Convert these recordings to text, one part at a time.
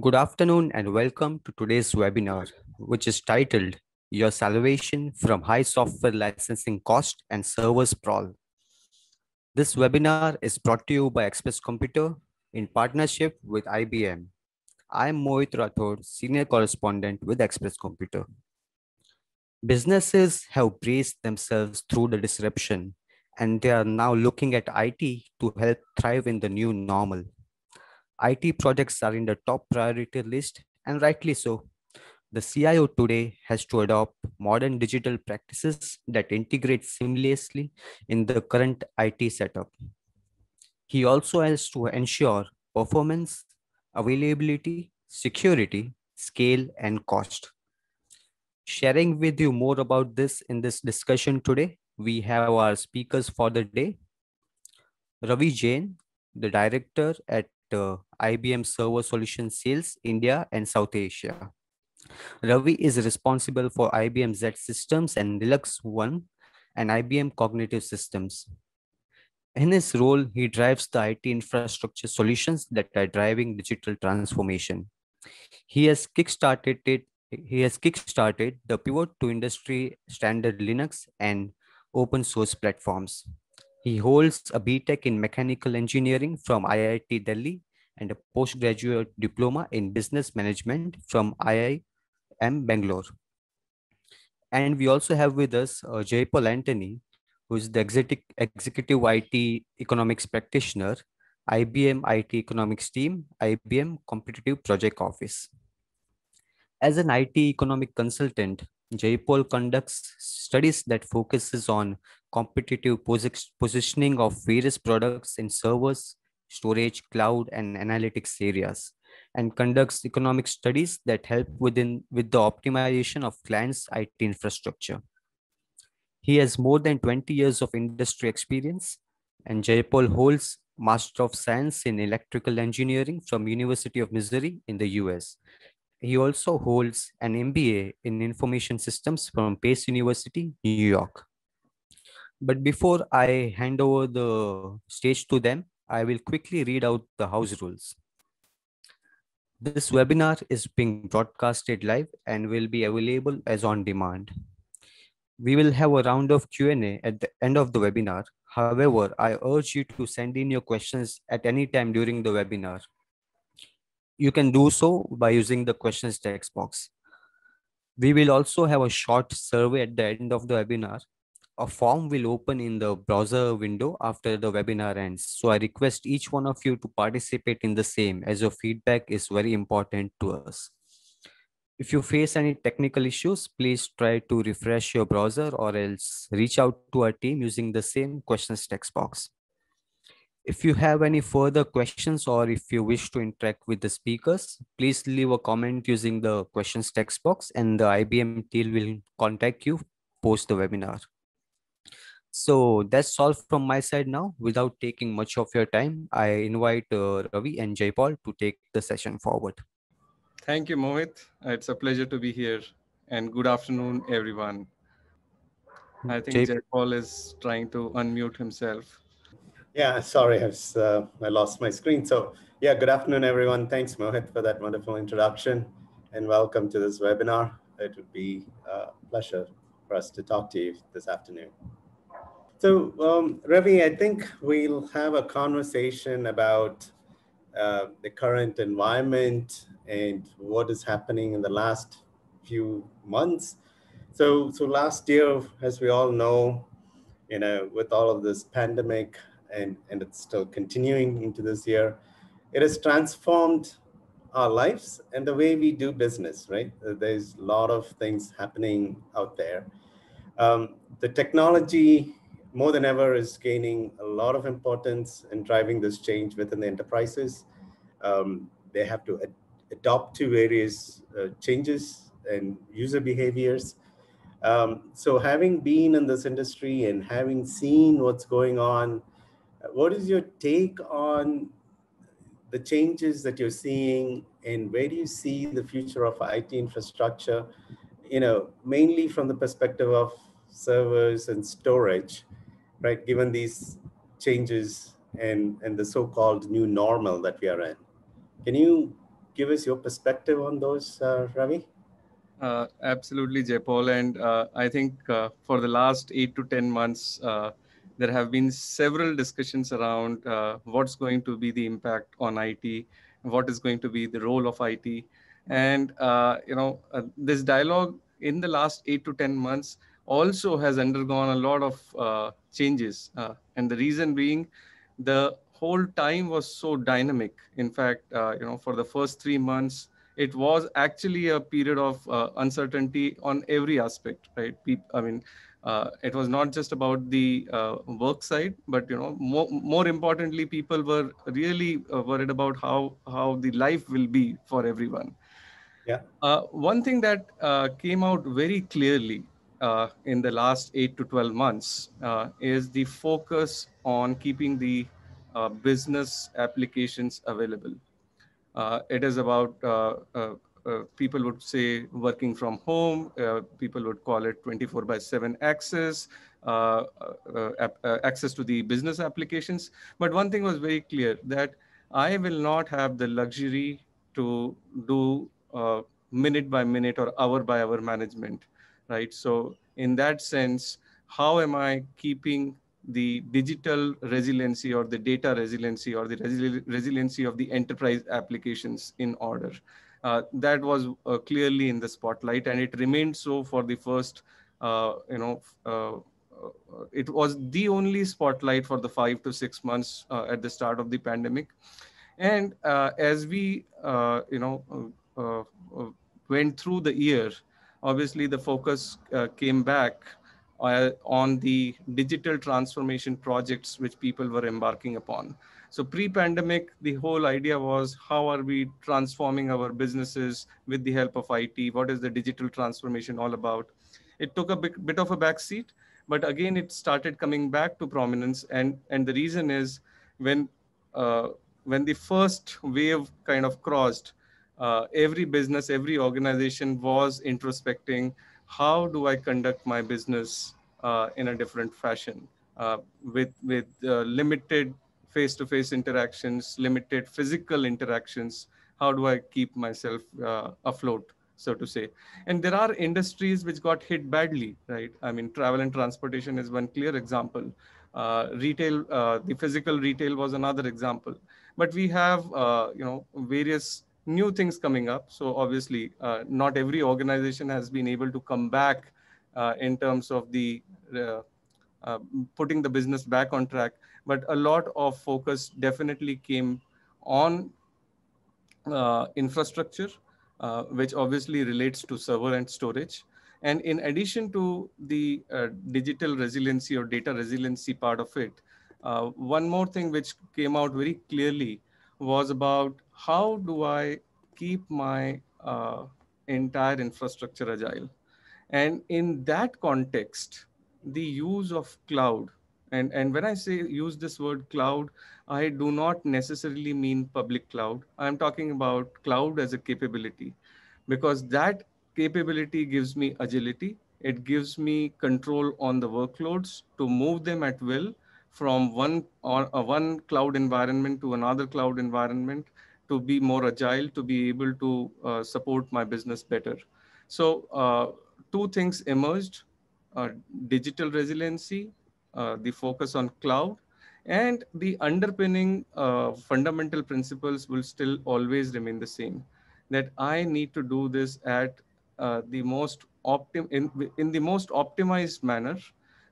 Good afternoon and welcome to today's webinar, which is titled Your Salvation from High Software Licensing Cost and Server Sprawl. This webinar is brought to you by Express Computer in partnership with IBM. I am Mohit Rathod, Senior Correspondent with Express Computer. Businesses have braced themselves through the disruption and they are now looking at IT to help thrive in the new normal. IT projects are in the top priority list, and rightly so. The CIO today has to adopt modern digital practices that integrate seamlessly in the current IT setup. He also has to ensure performance, availability, security, scale, and cost. Sharing with you more about this in this discussion today, we have our speakers for the day. Ravi Jain, the director at IBM Server Solution Sales, India and South Asia. Ravi is responsible for IBM Z Systems and LinuxONE and IBM Cognitive Systems. In his role, he drives the IT infrastructure solutions that are driving digital transformation. He has kickstarted it, he has kickstarted the pivot to industry standard Linux and open source platforms. He holds a BTech in mechanical engineering from IIT Delhi and a postgraduate diploma in business management from IIM Bangalore. And we also have with us uh, Jaypal Antony, who is the executive IT economics practitioner, IBM IT economics team, IBM competitive project office. As an IT economic consultant, Jaypal conducts studies that focuses on competitive positioning of various products in servers, storage, cloud, and analytics areas, and conducts economic studies that help within with the optimization of clients' IT infrastructure. He has more than 20 years of industry experience, and Jaypal holds Master of Science in Electrical Engineering from University of Missouri in the US he also holds an MBA in Information Systems from Pace University, New York. But before I hand over the stage to them, I will quickly read out the house rules. This webinar is being broadcasted live and will be available as on demand. We will have a round of Q&A at the end of the webinar. However, I urge you to send in your questions at any time during the webinar you can do so by using the questions text box. We will also have a short survey at the end of the webinar. A form will open in the browser window after the webinar ends. So I request each one of you to participate in the same as your feedback is very important to us. If you face any technical issues, please try to refresh your browser or else reach out to our team using the same questions text box. If you have any further questions or if you wish to interact with the speakers, please leave a comment using the questions text box and the IBM team will contact you post the webinar. So that's all from my side now. Without taking much of your time, I invite uh, Ravi and Jaypal to take the session forward. Thank you, Mohit. It's a pleasure to be here. And good afternoon, everyone. I think Jay- Jaypal is trying to unmute himself. Yeah, sorry, I, was, uh, I lost my screen. So yeah, good afternoon, everyone. Thanks, Mohit, for that wonderful introduction and welcome to this webinar. It would be a pleasure for us to talk to you this afternoon. So um, Ravi, I think we'll have a conversation about uh, the current environment and what is happening in the last few months. So, so last year, as we all know, you know, with all of this pandemic and, and it's still continuing into this year. It has transformed our lives and the way we do business, right? There's a lot of things happening out there. Um, the technology, more than ever, is gaining a lot of importance in driving this change within the enterprises. Um, they have to ad- adopt to various uh, changes and user behaviors. Um, so, having been in this industry and having seen what's going on what is your take on the changes that you're seeing and where do you see the future of IT infrastructure, you know, mainly from the perspective of servers and storage, right? Given these changes and, and the so-called new normal that we are in. Can you give us your perspective on those, uh, Ravi? Uh, absolutely, Jaypal. And uh, I think uh, for the last eight to 10 months, uh, there have been several discussions around uh, what's going to be the impact on IT, what is going to be the role of IT. And, uh, you know, this dialogue in the last eight to 10 months also has undergone a lot of changes. and the reason being the whole time was so dynamic. In fact, you know, for the first three months, it was actually a period of uh, uncertainty on every aspect, right? I mean, uh, it was not just about the uh, work side, but you know, more, more importantly, people were really uh, worried about how how the life will be for everyone. Yeah. Uh, one thing that uh, came out very clearly in the last eight to twelve months is the focus on keeping the business applications available. Uh, it is about uh, uh, people would say working from home. people would call it 24 by 7 access. Uh, uh, uh, access to the business applications. But one thing was very clear that I will not have the luxury to do minute by minute or hour by hour management, right? So in that sense, how am I keeping the digital resiliency or the data resiliency or the resili resiliency of the enterprise applications in order. Uh, that was uh, clearly in the spotlight and it remained so for the first, uh, you know, uh, uh, it was the only spotlight for the five to six months uh, at the start of the pandemic. And as we, you know, went through the year, obviously the focus came back on the digital transformation projects which people were embarking upon. So pre-pandemic, the whole idea was how are we transforming our businesses with the help of IT? What is the digital transformation all about? It took a bit, bit of a backseat, but again, it started coming back to prominence. And, and the reason is when, uh, when the first wave kind of crossed, uh, every business, every organization was introspecting how do I conduct my business uh, in a different fashion uh, with, with uh, limited face-to-face interactions, limited physical interactions? How do I keep myself uh, afloat, so to say? And there are industries which got hit badly, right? I mean, travel and transportation is one clear example. Uh, retail, uh, the physical retail was another example. But we have, you know, various new things coming up. So obviously, uh, not every organization has been able to come back uh, in terms of the uh, uh, putting the business back on track. But a lot of focus definitely came on uh, infrastructure, uh, which obviously relates to server and storage. And in addition to the digital resiliency or data resiliency part of it, one more thing which came out very clearly was about how do I keep my uh, entire infrastructure agile? And in that context, the use of cloud, and, and when I say use this word cloud, I do not necessarily mean public cloud. I'm talking about cloud as a capability because that capability gives me agility. It gives me control on the workloads to move them at will from one or uh, one cloud environment to another cloud environment to be more agile to be able to uh, support my business better so uh, two things emerged digital resiliency uh, the focus on cloud and the underpinning uh, fundamental principles will still always remain the same that i need to do this at the most optim in, in the most optimized manner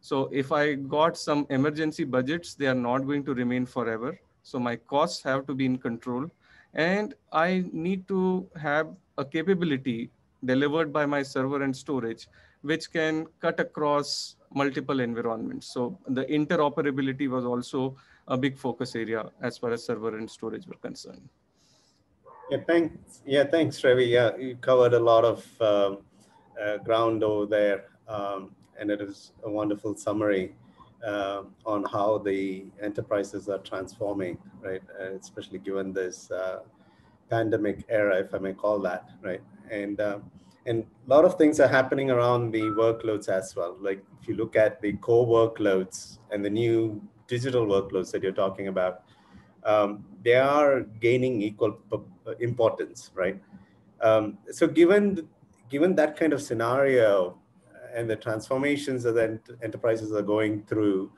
so if I got some emergency budgets, they are not going to remain forever. So my costs have to be in control. And I need to have a capability delivered by my server and storage, which can cut across multiple environments. So the interoperability was also a big focus area as far as server and storage were concerned. Yeah, thanks. Yeah, thanks, Ravi. Yeah, you covered a lot of uh, uh, ground over there. Um, and it is a wonderful summary uh, on how the enterprises are transforming, right? Uh, especially given this uh, pandemic era, if I may call that, right? And uh, and a lot of things are happening around the workloads as well. Like if you look at the core workloads and the new digital workloads that you're talking about, um, they are gaining equal importance, right? Um, so given given that kind of scenario and the transformations that enterprises are going through,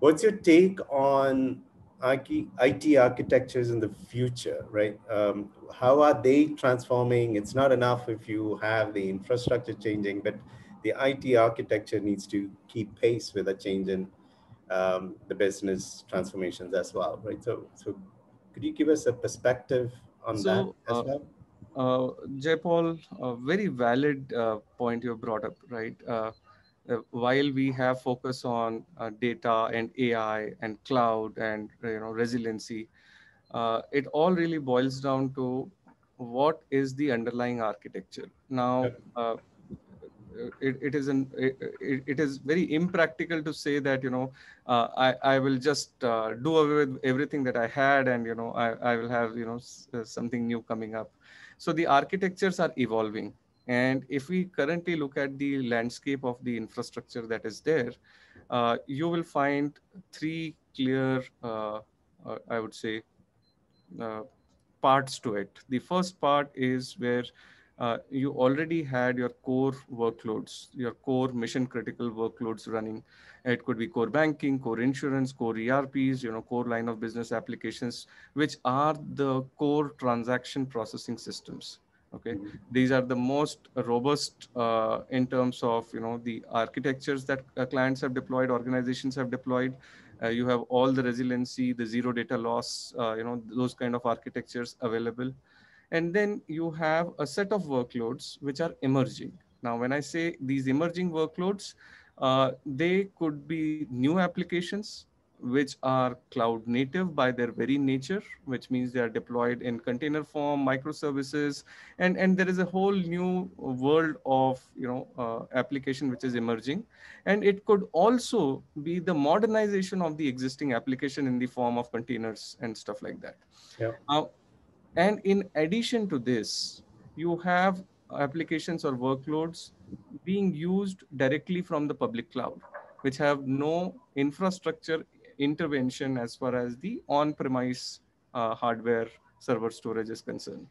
what's your take on IT architectures in the future, right? Um, how are they transforming? It's not enough if you have the infrastructure changing, but the IT architecture needs to keep pace with a change in um, the business transformations as well, right? So, so could you give us a perspective on so, that as uh, well? Uh, Jaipal, a very valid uh, point you brought up, right? Uh, uh, while we have focus on uh, data and AI and cloud and you know resiliency, uh, it all really boils down to what is the underlying architecture. Now, uh, it, it is an it, it is very impractical to say that you know uh, I I will just uh, do away with everything that I had and you know I I will have you know something new coming up. So the architectures are evolving and if we currently look at the landscape of the infrastructure that is there, uh, you will find three clear, uh, uh, I would say, uh, parts to it. The first part is where uh, you already had your core workloads, your core mission critical workloads running. It could be core banking, core insurance, core ERPs, you know, core line of business applications, which are the core transaction processing systems okay? Mm-hmm. these are the most robust uh, in terms of you know the architectures that uh, clients have deployed organizations have deployed. Uh, you have all the resiliency the zero data loss uh, you know those kind of architectures available. And then you have a set of workloads which are emerging. Now when i say these emerging workloads uh, they could be new applications which are cloud native by their very nature, which means they are deployed in container form, microservices, and, and there is a whole new world of you know uh, application which is emerging. And it could also be the modernization of the existing application in the form of containers and stuff like that. Yeah. Uh, and in addition to this, you have applications or workloads being used directly from the public cloud which have no infrastructure intervention as far as the on-premise uh, hardware server storage is concerned.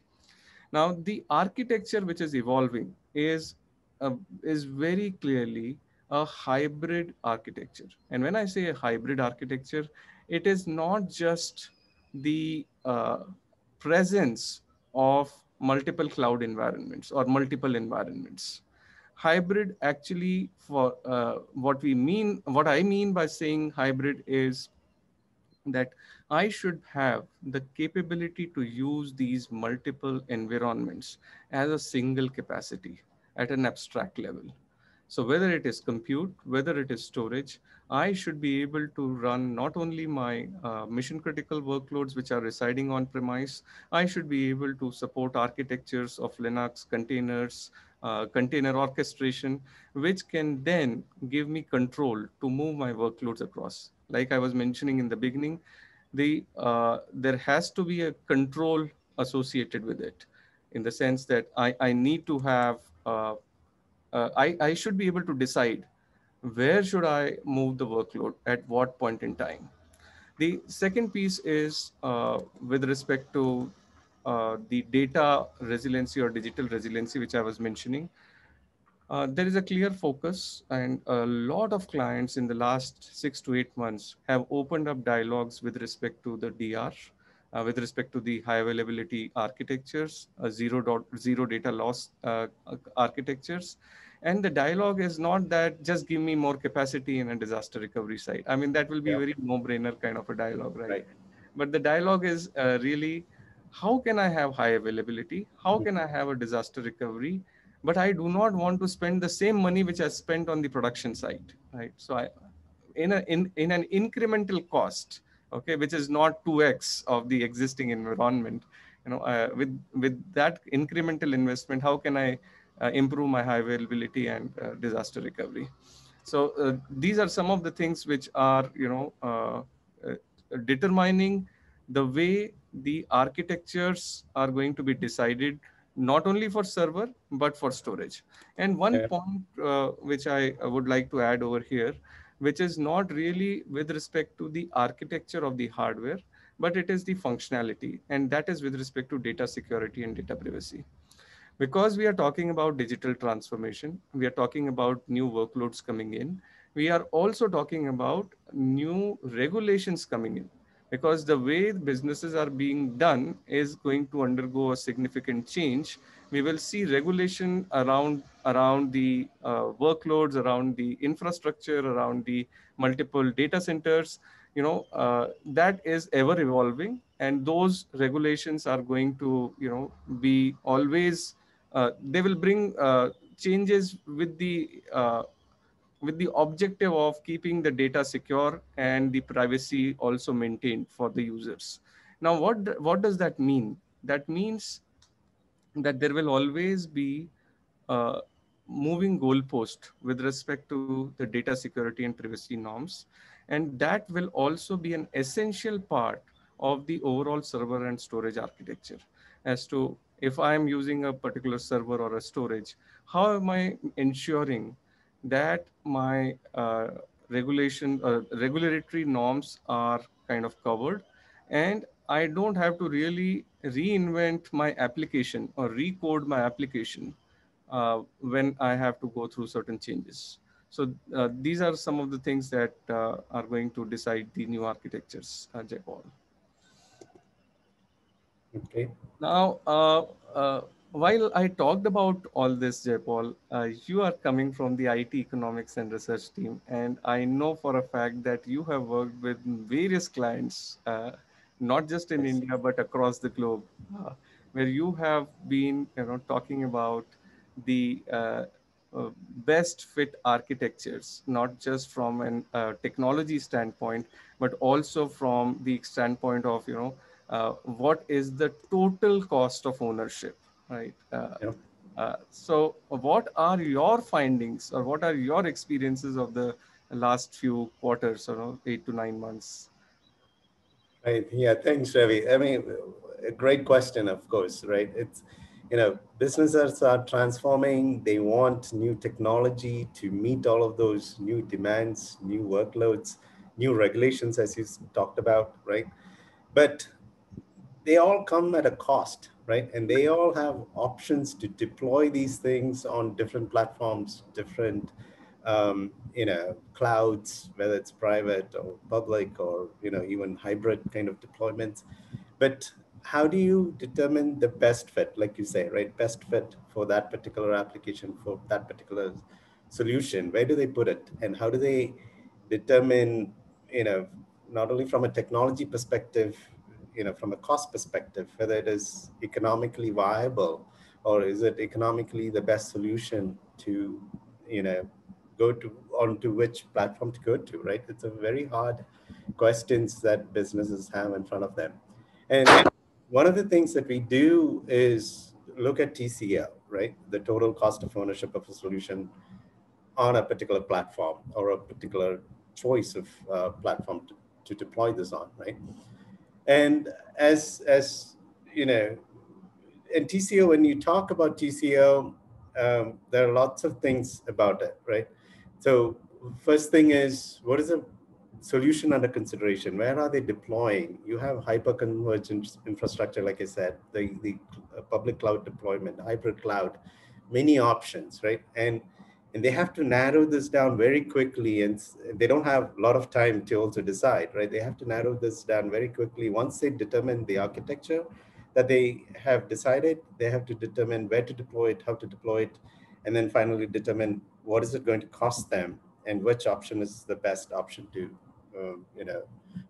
Now, the architecture which is evolving is, uh, is very clearly a hybrid architecture. And when I say a hybrid architecture, it is not just the uh, presence of multiple cloud environments or multiple environments hybrid actually for uh, what we mean what i mean by saying hybrid is that i should have the capability to use these multiple environments as a single capacity at an abstract level. So whether it is compute, whether it is storage, I should be able to run not only my uh, mission critical workloads, which are residing on premise, I should be able to support architectures of Linux containers, uh, container orchestration, which can then give me control to move my workloads across. Like I was mentioning in the beginning, the uh, there has to be a control associated with it in the sense that I, I need to have uh, uh, I, I should be able to decide where should I move the workload at what point in time. The second piece is uh, with respect to the data resiliency or digital resiliency, which I was mentioning. Uh, there is a clear focus and a lot of clients in the last six to eight months have opened up dialogues with respect to the DR uh, with respect to the high availability architectures, uh, zero, dot, zero data loss uh, architectures. And the dialogue is not that just give me more capacity in a disaster recovery site. I mean, that will be yeah. a very no-brainer kind of a dialogue, right? right. But the dialogue is uh, really, how can I have high availability? How mm-hmm. can I have a disaster recovery? But I do not want to spend the same money which I spent on the production site, right? So I, in, a, in, in an incremental cost, okay which is not 2x of the existing environment you know uh, with with that incremental investment how can i uh, improve my high availability and uh, disaster recovery so uh, these are some of the things which are you know uh, uh, determining the way the architectures are going to be decided not only for server but for storage and one yeah. point uh, which i would like to add over here which is not really with respect to the architecture of the hardware, but it is the functionality. And that is with respect to data security and data privacy. Because we are talking about digital transformation, we are talking about new workloads coming in. We are also talking about new regulations coming in because the way businesses are being done is going to undergo a significant change. We will see regulation around around the uh, workloads around the infrastructure around the multiple data centers. You know uh, that is ever evolving and those regulations are going to you know be always uh, they will bring uh, changes with the uh, with the objective of keeping the data secure and the privacy also maintained for the users. Now what what does that mean? That means that there will always be a moving goalpost with respect to the data security and privacy norms. And that will also be an essential part of the overall server and storage architecture. As to if I'm using a particular server or a storage, how am I ensuring that my uh, regulation uh, regulatory norms are kind of covered and I don't have to really reinvent my application or recode my application uh, when I have to go through certain changes. So uh, these are some of the things that uh, are going to decide the new architectures, uh, Paul. Okay. Now, uh, uh, while I talked about all this, Jaipal, uh, you are coming from the IT economics and research team, and I know for a fact that you have worked with various clients uh, not just in India but across the globe, uh, where you have been, you know, talking about the uh, uh, best fit architectures, not just from a uh, technology standpoint, but also from the standpoint of, you know, what is the total cost of ownership, right? Uh, yep. so, what are your findings, or what are your experiences of the last few quarters, or eight to nine months? Right. Yeah. Thanks, Ravi. I mean, a great question, of course, right? It's, you know, businesses are transforming. They want new technology to meet all of those new demands, new workloads, new regulations, as you talked about, right? But they all come at a cost, right? And they all have options to deploy these things on different platforms, different um, you know, clouds, whether it's private or public or, you know, even hybrid kind of deployments. But how do you determine the best fit, like you say, right? Best fit for that particular application, for that particular solution. Where do they put it? And how do they determine, you know, not only from a technology perspective, you know, from a cost perspective, whether it is economically viable or is it economically the best solution to, you know, go to onto which platform to go to, right? It's a very hard questions that businesses have in front of them. And one of the things that we do is look at TCO, right? The total cost of ownership of a solution on a particular platform or a particular choice of uh, platform to, to deploy this on, right? And as as you know, in TCO, when you talk about TCO, um, there are lots of things about it, right? So first thing is, what is the solution under consideration? Where are they deploying? You have hyper-convergent infrastructure, like I said, the, the public cloud deployment, hybrid cloud, many options, right? And and they have to narrow this down very quickly and they don't have a lot of time to also decide right? They have to narrow this down very quickly. Once they determine the architecture that they have decided they have to determine where to deploy it how to deploy it and then finally determine what is it going to cost them and which option is the best option to um, you know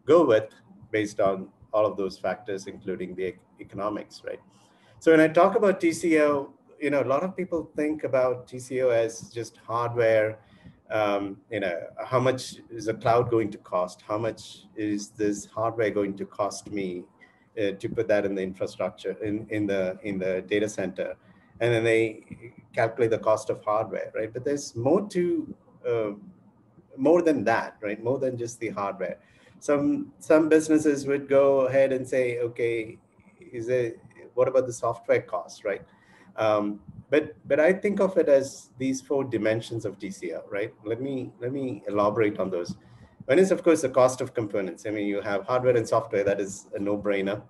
go with based on all of those factors including the economics right? So when i talk about tco you know a lot of people think about tco as just hardware um, you know how much is a cloud going to cost how much is this hardware going to cost me uh, to put that in the infrastructure in, in the in the data center and then they calculate the cost of hardware, right? But there's more to uh, more than that, right? More than just the hardware. Some some businesses would go ahead and say, okay, is it what about the software cost, right? Um, but but I think of it as these four dimensions of TCO, right? Let me let me elaborate on those. One is, of course, the cost of components. I mean, you have hardware and software, that is a no-brainer,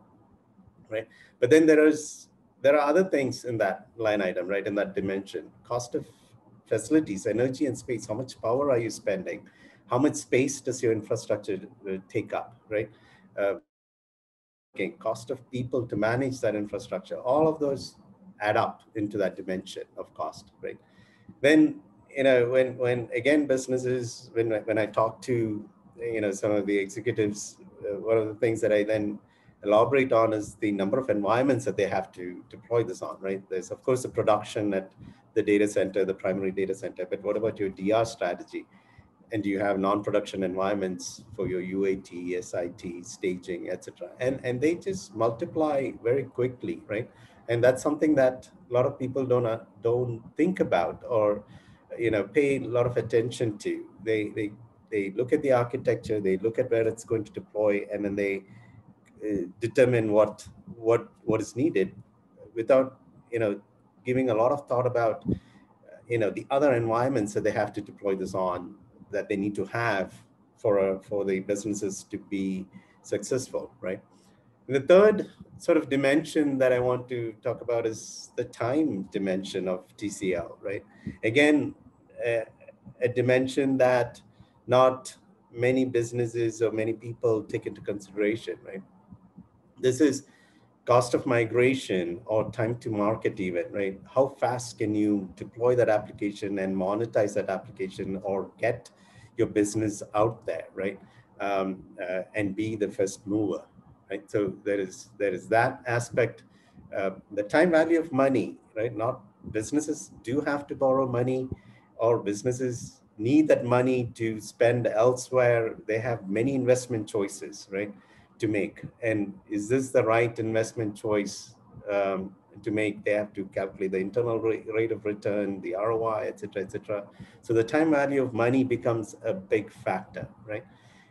right? But then there is there are other things in that line item, right, in that dimension. Cost of facilities, energy and space. How much power are you spending? How much space does your infrastructure uh, take up, right? Uh, okay, cost of people to manage that infrastructure. All of those add up into that dimension of cost, right? Then, you know, when when again businesses, when when I talk to you know some of the executives, uh, one of the things that I then elaborate on is the number of environments that they have to deploy this on, right? There's of course the production at the data center, the primary data center, but what about your DR strategy? And do you have non-production environments for your UAT, SIT, staging, etc.? And and they just multiply very quickly, right? And that's something that a lot of people don't uh, don't think about or you know pay a lot of attention to. They they they look at the architecture, they look at where it's going to deploy, and then they uh, determine what what what is needed without you know giving a lot of thought about uh, you know the other environments that they have to deploy this on that they need to have for a, for the businesses to be successful right the third sort of dimension that i want to talk about is the time dimension of tco right again a, a dimension that not many businesses or many people take into consideration right this is cost of migration or time to market even, right? How fast can you deploy that application and monetize that application or get your business out there, right? Um, uh, and be the first mover, right? So there is there is that aspect. Uh, the time value of money, right? Not businesses do have to borrow money, or businesses need that money to spend elsewhere. They have many investment choices, right? to make and is this the right investment choice um, to make they have to calculate the internal rate of return the roi etc etc so the time value of money becomes a big factor right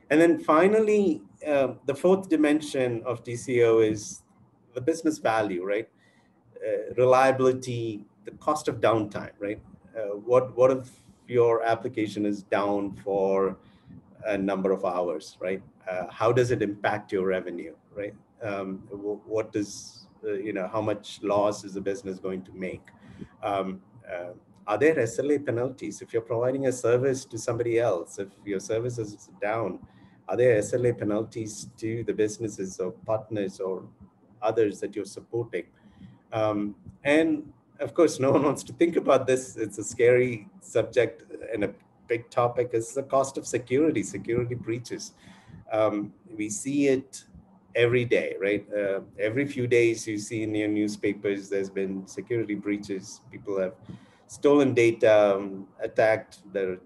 and then finally uh, the fourth dimension of TCO is the business value right uh, reliability the cost of downtime right uh, what what if your application is down for a number of hours right uh, how does it impact your revenue, right? Um, what does, uh, you know, how much loss is the business going to make? Um, uh, are there SLA penalties? If you're providing a service to somebody else, if your service is down, are there SLA penalties to the businesses or partners or others that you're supporting? Um, and of course, no one wants to think about this. It's a scary subject and a big topic is the cost of security, security breaches um, we see it every day, right? Uh, every few days, you see in your newspapers, there's been security breaches. People have stolen data, um, attacked the,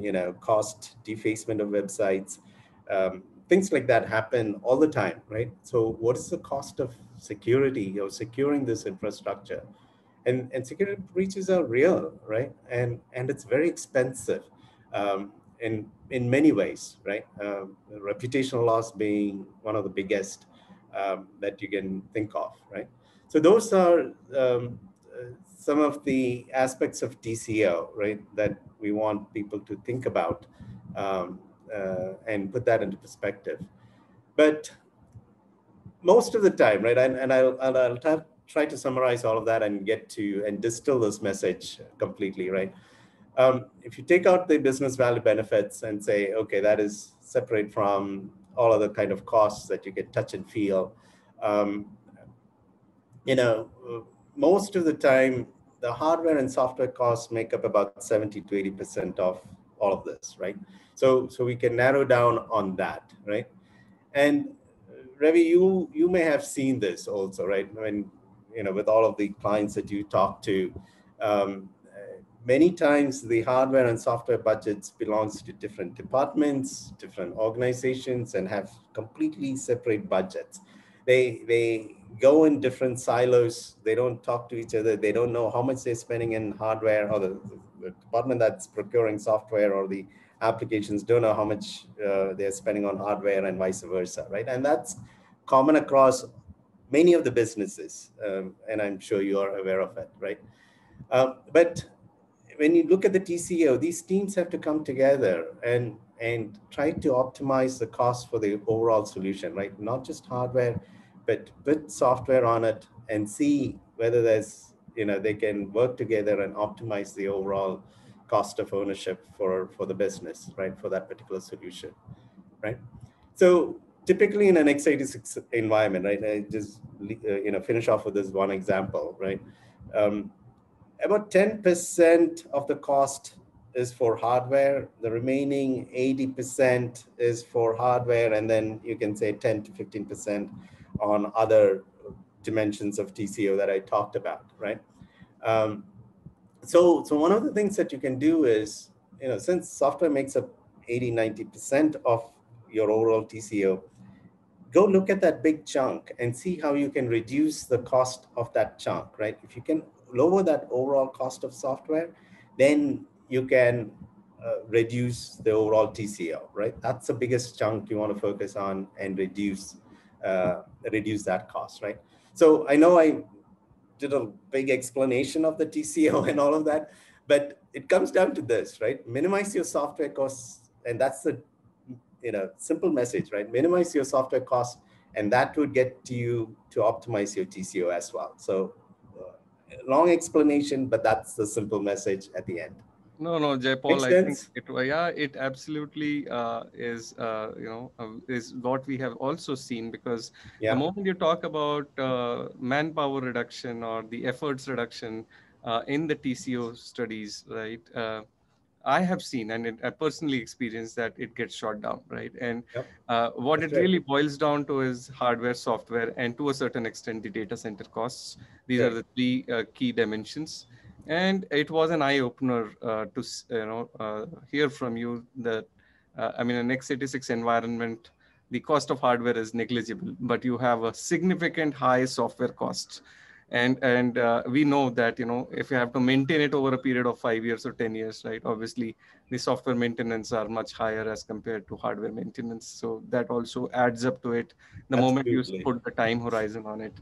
you know, cost defacement of websites. Um, things like that happen all the time, right? So, what is the cost of security or securing this infrastructure? And and security breaches are real, right? And and it's very expensive. Um, in in many ways, right? Um, reputational loss being one of the biggest um, that you can think of, right? So those are um, some of the aspects of TCO, right, that we want people to think about um, uh, and put that into perspective. But most of the time, right, and, and I'll, I'll, I'll try to summarize all of that and get to and distill this message completely, right? Um, if you take out the business value benefits and say, okay, that is separate from all other kind of costs that you get touch and feel, um, you know, most of the time, the hardware and software costs make up about 70 to 80% of all of this, right? So, so we can narrow down on that, right? And Ravi, you you may have seen this also, right? I mean, you know, with all of the clients that you talk to, um, many times the hardware and software budgets belongs to different departments, different organizations, and have completely separate budgets. They they go in different silos. They don't talk to each other. They don't know how much they're spending in hardware, or the, the department that's procuring software or the applications don't know how much uh, they're spending on hardware and vice versa, right? And that's common across many of the businesses, um, and I'm sure you are aware of it, right? Um, but when you look at the TCO, these teams have to come together and and try to optimize the cost for the overall solution, right? Not just hardware, but put software on it and see whether there's, you know, they can work together and optimize the overall cost of ownership for, for the business, right? For that particular solution, right? So typically in an x86 environment, right? I just, uh, you know, finish off with this one example, right? Um, about 10% of the cost is for hardware. The remaining 80% is for hardware. And then you can say 10 to 15% on other dimensions of TCO that I talked about, right? Um, so, so one of the things that you can do is, you know, since software makes up 80, 90% of your overall TCO, go look at that big chunk and see how you can reduce the cost of that chunk, right? If you can lower that overall cost of software, then you can uh, reduce the overall TCO, right? That's the biggest chunk you want to focus on and reduce uh, reduce that cost, right? So I know I did a big explanation of the TCO and all of that, but it comes down to this, right? Minimize your software costs, and that's the you know simple message, right? Minimize your software costs, and that would get to you to optimize your TCO as well. So uh, long explanation, but that's the simple message at the end. No, no, Jaipal. I think it, yeah, it absolutely uh, is. Uh, you know, uh, is what we have also seen because yeah. the moment you talk about uh, manpower reduction or the efforts reduction uh, in the TCO studies, right? Uh, I have seen and it, I personally experienced that it gets shot down, right? And yep. what That's it really boils down to is hardware, software, and to a certain extent, the data center costs. These are the three key dimensions and it was an eye opener uh, to you know uh, hear from you that uh, I mean an x86 environment the cost of hardware is negligible but you have a significant high software cost and and uh, we know that you know if you have to maintain it over a period of 5 years or 10 years right obviously the software maintenance are much higher as compared to hardware maintenance. So that also adds up to it the Absolutely. moment you put the time horizon on it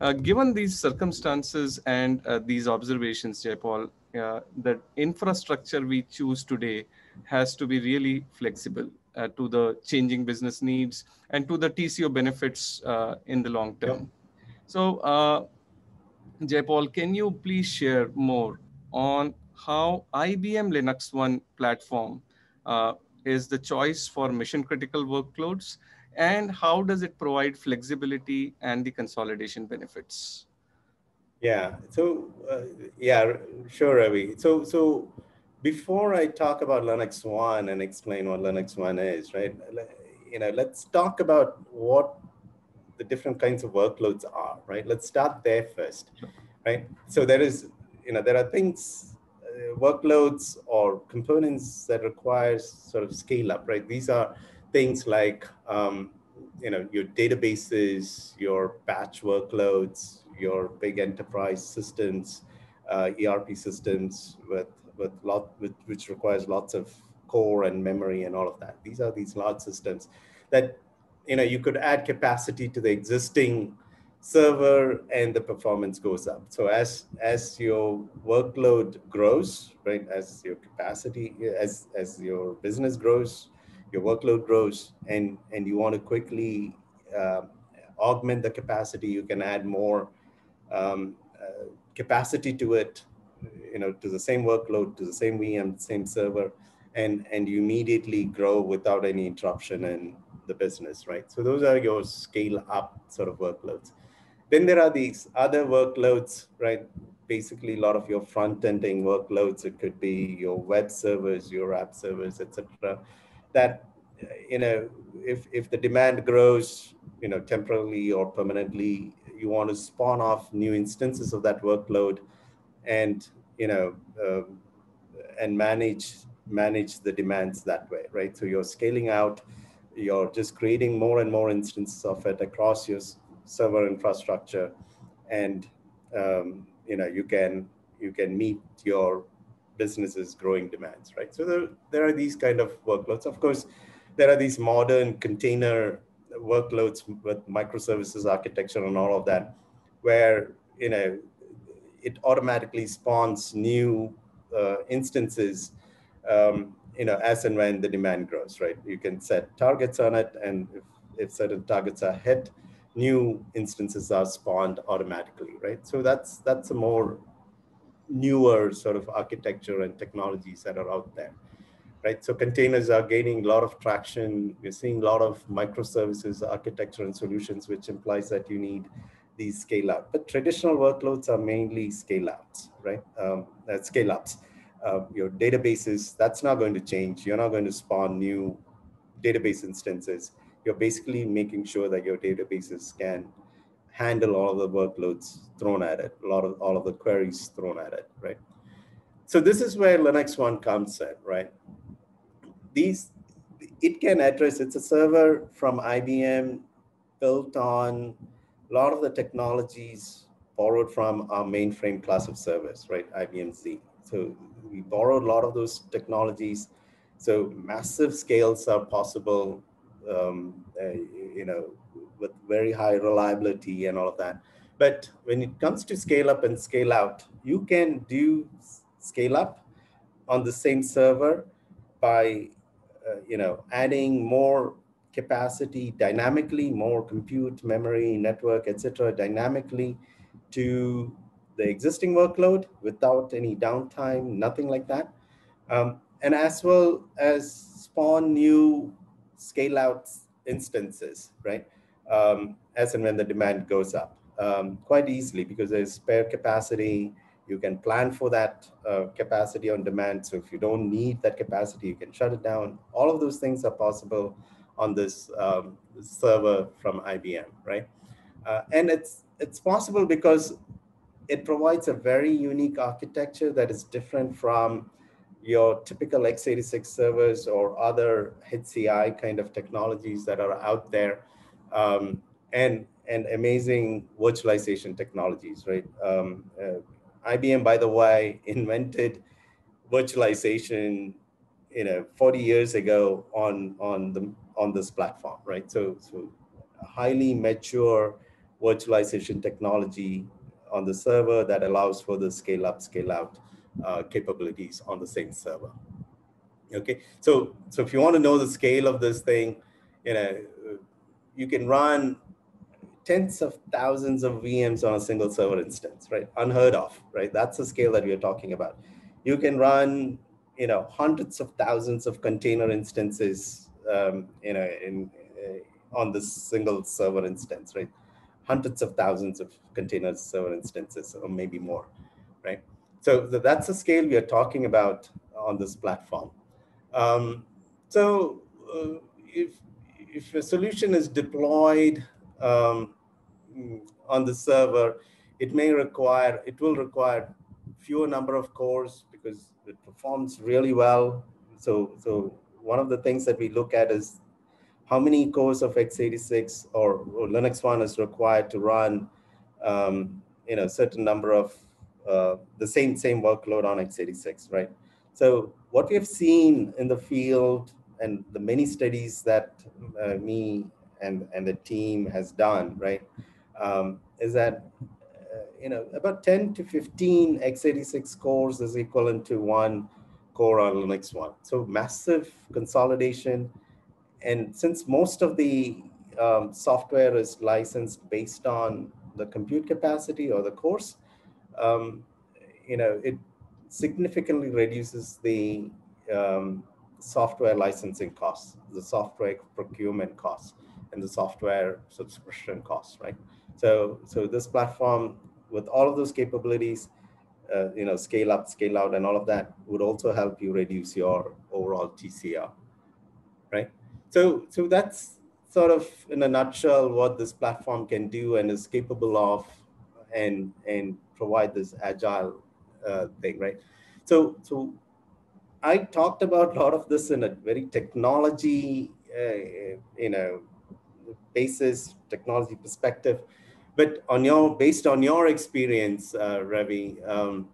uh, given these circumstances and uh, these observations, Jaipal, uh, the infrastructure we choose today has to be really flexible uh, to the changing business needs and to the TCO benefits uh, in the long term. Yeah. So, uh, Jaipal, can you please share more on how IBM LinuxONE platform is the choice for mission critical workloads and how does it provide flexibility and the consolidation benefits? Yeah, so uh, yeah, sure, Ravi. So, so before I talk about LinuxONE and explain what LinuxONE is, right? You know, let's talk about what the different kinds of workloads are, right? Let's start there first, right? So there is, you know, there are things, uh, workloads or components that requires sort of scale up, right? These are things like um, you know your databases, your batch workloads, your big enterprise systems, uh, ERP systems with with lot with, which requires lots of core and memory and all of that. These are these large systems that you know you could add capacity to the existing server and the performance goes up. So as as your workload grows, right, as your capacity, as as your business grows, your workload grows and, and you want to quickly uh, augment the capacity, you can add more um, uh, capacity to it, you know, to the same workload, to the same VM, same server, and, and you immediately grow without any interruption in the business, right? So those are your scale up sort of workloads. Then there are these other workloads, right? Basically, a lot of your front-ending workloads. It could be your web servers, your app servers, etc that you know if if the demand grows you know temporarily or permanently you want to spawn off new instances of that workload and you know uh, and manage manage the demands that way right? So you're scaling out you're just creating more and more instances of it across your server infrastructure and um, you know you can you can meet your businesses growing demands, right? So there, there are these kind of workloads. Of course, there are these modern container workloads with microservices architecture and all of that, where you know it automatically spawns new uh, instances um, you know, as and when the demand grows, right? You can set targets on it, and if, if certain targets are hit, new instances are spawned automatically, right? So that's that's a more newer sort of architecture and technologies that are out there, right? So containers are gaining a lot of traction. We're seeing a lot of microservices architecture and solutions, which implies that you need these scale out. But traditional workloads are mainly scale outs, right? Um, uh, scale ups. Uh, your databases, that's not going to change. You're not going to spawn new database instances. You're basically making sure that your databases can handle all of the workloads thrown at it, a lot of all of the queries thrown at it, right? So this is where LinuxONE comes in, right? These, it can address, it's a server from IBM built on a lot of the technologies borrowed from our mainframe class of servers, right? IBM Z. So we borrowed a lot of those technologies. So massive scales are possible, um, uh, you know, with very high reliability and all of that. But when it comes to scale up and scale out, you can do scale up on the same server by, uh, you know, adding more capacity dynamically, more compute, memory, network, etc., dynamically to the existing workload without any downtime, nothing like that. Um, and as well as spawn new scale out instances, right? Um, as and when the demand goes up um, quite easily because there's spare capacity. You can plan for that uh, capacity on demand. So if you don't need that capacity, you can shut it down. All of those things are possible on this um, server from IBM, right? Uh, and it's it's possible because it provides a very unique architecture that is different from your typical x86 servers or other HCI kind of technologies that are out there, um, and and amazing virtualization technologies, right? Um, uh, IBM, by the way, invented virtualization, you know, 40 years ago on on the on this platform, right? So, so highly mature virtualization technology on the server that allows for the scale up, scale out uh, capabilities on the same server. Okay, so so if you want to know the scale of this thing, you know, you can run tens of thousands of VMs on a single server instance, right? Unheard of, right? That's the scale that we are talking about. You can run, you know, hundreds of thousands of container instances um, you know, in, uh, on this single server instance, right? Hundreds of thousands of container server instances, or maybe more, right? So that's the scale we are talking about on this platform. Um, so uh, if if a solution is deployed um, on the server, it may require it will require fewer number of cores because it performs really well. So so one of the things that we look at is how many cores of x86 or, or LinuxONE is required to run, um, you know, certain number of uh, the same same workload on x86, right? So what we have seen in the field and the many studies that uh, me and and the team has done, right, um, is that uh, you know about 10 to 15 x86 cores is equivalent to one core on LinuxONE. So massive consolidation. And since most of the um, software is licensed based on the compute capacity or the course, um, you know, it significantly reduces the um, software licensing costs, the software procurement costs, and the software subscription costs, right? So, so this platform with all of those capabilities uh, you know, scale up, scale out, and all of that would also help you reduce your overall TCO, right? So, so that's sort of in a nutshell what this platform can do and is capable of, and and provide this agile uh, thing, right? So, so I talked about a lot of this in a very technology, uh, you know, basis, technology perspective but on your based on your experience, uh, Ravi, um,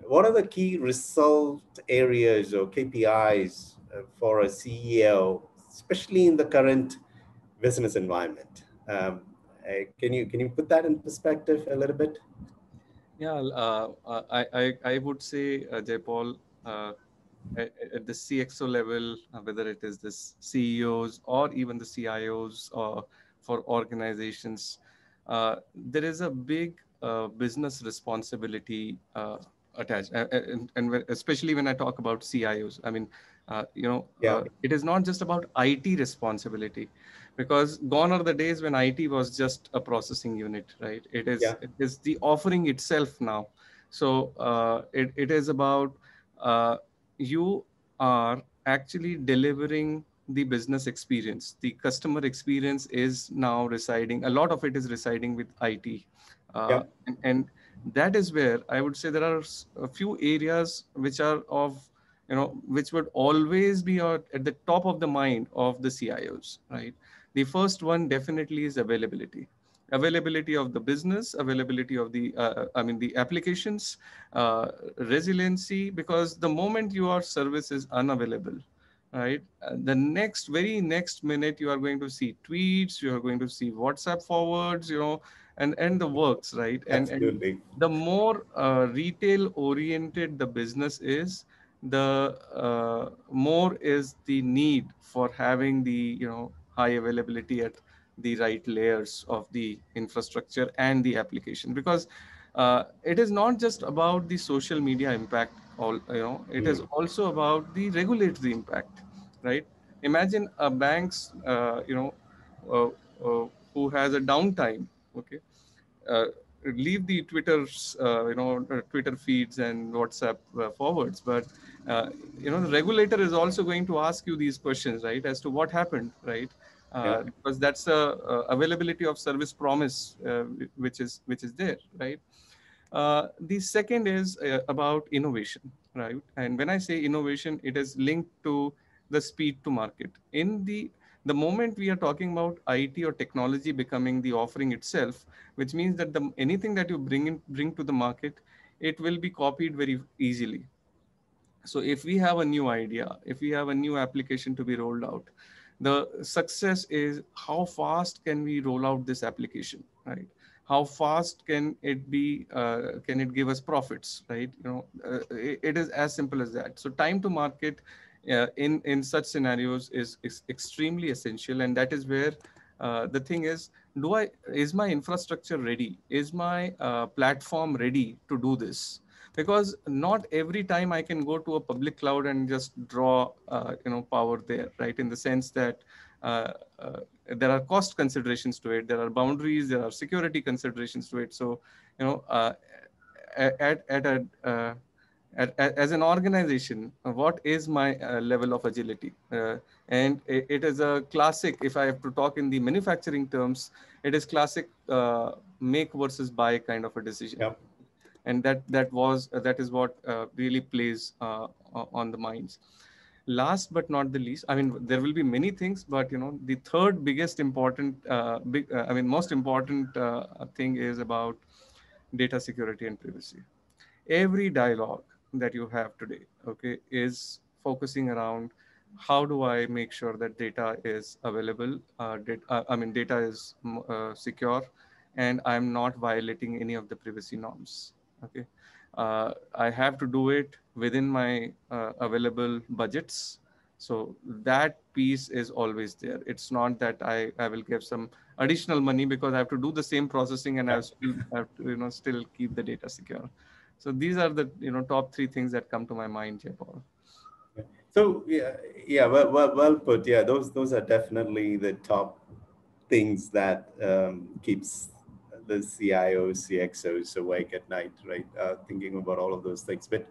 what are the key result areas or KPIs uh, for a CEO, especially in the current business environment? Um, uh, can you can you put that in perspective a little bit? Yeah, uh, I, I I would say, uh, Paul, uh, at, at the CXO level, uh, whether it is the CEOs or even the CIOs or for organizations, uh, there is a big uh, business responsibility uh, attached, and, and, especially when I talk about CIOs. I mean, uh, you know, yeah. Uh, it is not just about IT responsibility, because gone are the days when IT was just a processing unit, right? It is yeah. it is the offering itself now. So uh, it, it is about you are actually delivering the business experience. The customer experience is now residing a lot of it is residing with it uh, yeah. and, and, that is where i would say there are a few areas which are of you know which would always be at the top of the mind of the cios right? The first one definitely is availability availability of the business availability of the uh, i mean the applications uh, resiliency because the moment your service is unavailable right? Uh, the next very next minute you are going to see tweets you are going to see whatsapp forwards you know and and the works right? And, and the more uh, retail oriented the business is the uh, more is the need for having the you know high availability at the right layers of the infrastructure and the application. Because uh, it is not just about the social media impact all you know it is also about the regulatory impact right? Imagine a bank's uh, you know uh, uh who has a downtime okay? Uh, leave the twitter's uh, you know twitter feeds and whatsapp forwards but you know the regulator is also going to ask you these questions right as to what happened right uh, because that's a, a, availability of service promise uh, which is which is there right? Uh, the second is uh, about innovation right? And when i say innovation it is linked to the speed to market. In the the moment we are talking about it or technology becoming the offering itself which means that the anything that you bring in bring to the market it will be copied very easily. So if we have a new idea if we have a new application to be rolled out the success is how fast can we roll out this application right? How fast can it be uh, can it give us profits right? You know uh, it, it is as simple as that. So time to market uh, in in such scenarios is, is extremely essential. And that is where uh, the thing is do i is my infrastructure ready? Is my uh, platform ready to do this because not every time I can go to a public cloud and just draw, uh, you know, power there, right? In the sense that uh, uh, there are cost considerations to it, there are boundaries, there are security considerations to it. So, you know, uh, at at a uh, as an organization, what is my uh, level of agility? and it, is a classic. If I have to talk in the manufacturing terms, it is classic make versus buy kind of a decision. Yep and that that was uh, that is what uh, really plays uh, on the minds. Last but not the least i mean there will be many things but you know the third biggest important uh, big uh, i mean most important uh, thing is about data security and privacy. Every dialogue that you have today okay is focusing around how do i make sure that data is available i mean data is secure and i'm not violating any of the privacy norms okay. Uh, i have to do it within my uh, available budgets. So that piece is always there. It's not that i i will give some additional money because i have to do the same processing and i still have to you know still keep the data secure. So these are the you know top three things that come to my mind Jaipal. so yeah yeah well, well, well put. Yeah those those are definitely the top things that um, keeps the CIOs, CXOs awake at night, right? Uh, thinking about all of those things. But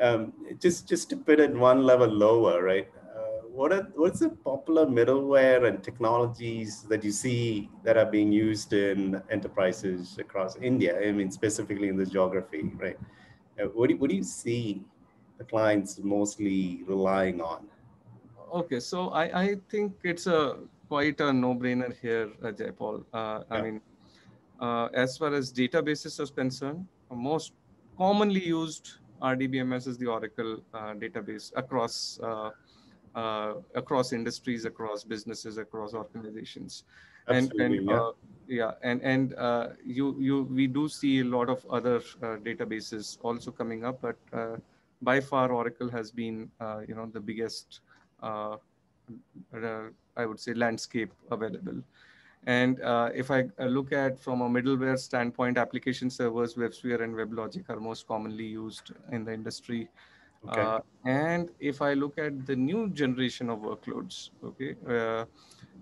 um, just just to put it one level lower, right? Uh, what are what's the popular middleware and technologies that you see that are being used in enterprises across India? I mean, specifically in this geography, right? Uh, what do what do you see the clients mostly relying on? Okay, so I I think it's a quite a no-brainer here, uh, Jaipal. Uh, yeah. I mean, uh, as far as databases is concerned, most commonly used RDBMS is the Oracle uh, database across uh, uh, across industries, across businesses, across organizations. Absolutely, and, and yeah. Uh, yeah, and and uh, you you we do see a lot of other databases also coming up, but by far Oracle has been, uh, you know, the biggest, uh, I would say, landscape available. And uh, if I look at from a middleware standpoint, application servers, WebSphere and WebLogic are most commonly used in the industry. Okay. Uh, and if I look at the new generation of workloads, okay, uh,